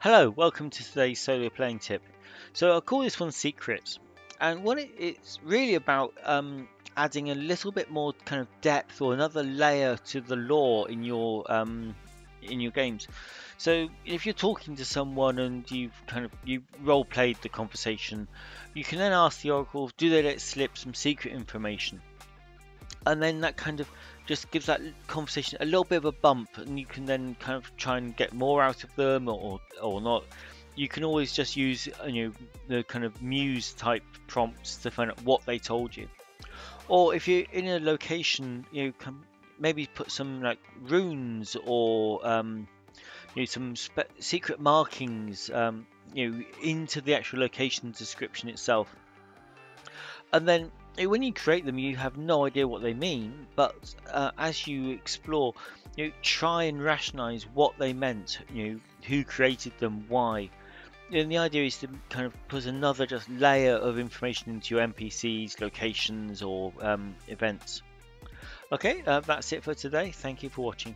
Hello, welcome to today's solo playing tip. So I'll call this one Secrets, and what it, it's really about um, adding a little bit more kind of depth or another layer to the lore in your um, in your games. So if you're talking to someone and you've kind of you role played the conversation, you can then ask the oracle, do they let slip some secret information? And then that kind of just gives that conversation a little bit of a bump, and you can then kind of try and get more out of them or or not. You can always just use you know the kind of muse type prompts to find out what they told you. Or if you're in a location, you can maybe put some like runes or um, you know some secret markings um, you know into the actual location description itself. And then when you create them, you have no idea what they mean, but uh, as you explore, you know, try and rationalize what they meant, you know, who created them, why. And the idea is to kind of put another just layer of information into your NPCs, locations, or um, events. Okay, uh, that's it for today. Thank you for watching.